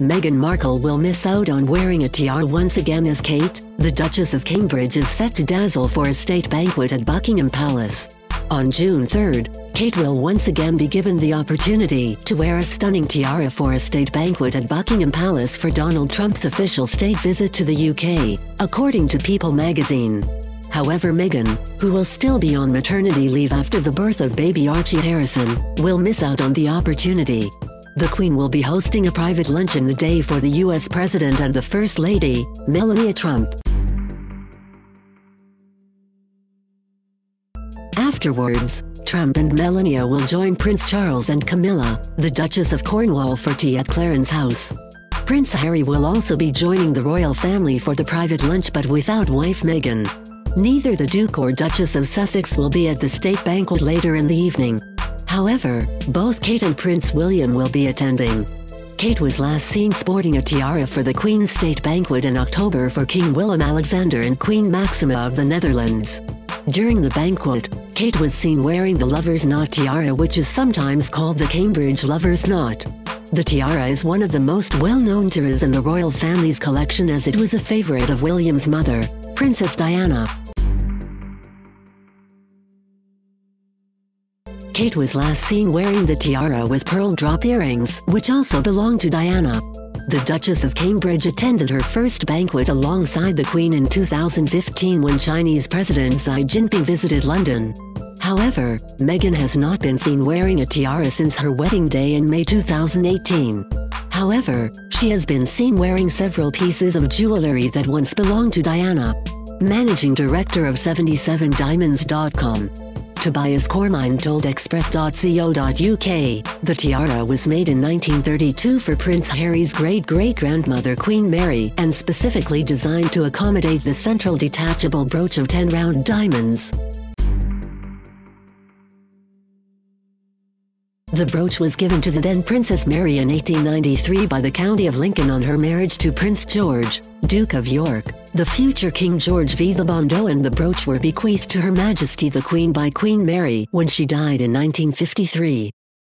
Meghan Markle will miss out on wearing a tiara once again as Kate, the Duchess of Cambridge is set to dazzle for a state banquet at Buckingham Palace. On June 3rd, Kate will once again be given the opportunity to wear a stunning tiara for a state banquet at Buckingham Palace for Donald Trump's official state visit to the UK, according to People magazine. However Meghan, who will still be on maternity leave after the birth of baby Archie Harrison, will miss out on the opportunity. The Queen will be hosting a private luncheon the day for the US President and the First Lady, Melania Trump. Afterwards, Trump and Melania will join Prince Charles and Camilla, the Duchess of Cornwall for tea at Clarence House. Prince Harry will also be joining the royal family for the private lunch but without wife Meghan. Neither the Duke or Duchess of Sussex will be at the state banquet later in the evening. However, both Kate and Prince William will be attending. Kate was last seen sporting a tiara for the Queen's State Banquet in October for King Willem-Alexander and Queen Maxima of the Netherlands. During the banquet, Kate was seen wearing the Lover's Knot tiara which is sometimes called the Cambridge Lover's Knot. The tiara is one of the most well-known tiaras in the royal family's collection as it was a favorite of William's mother, Princess Diana. Kate was last seen wearing the tiara with pearl drop earrings, which also belonged to Diana. The Duchess of Cambridge attended her first banquet alongside the Queen in 2015 when Chinese President Xi Jinping visited London. However, Meghan has not been seen wearing a tiara since her wedding day in May 2018. However, she has been seen wearing several pieces of jewelry that once belonged to Diana. Managing Director of 77diamonds.com, Tobias Kormind told Express.co.uk, the tiara was made in 1932 for Prince Harry's great-great-grandmother Queen Mary and specifically designed to accommodate the central detachable brooch of 10 round diamonds. The brooch was given to the then Princess Mary in 1893 by the County of Lincoln on her marriage to Prince George, Duke of York. The future King George V. The bandeau and the brooch were bequeathed to Her Majesty the Queen by Queen Mary when she died in 1953.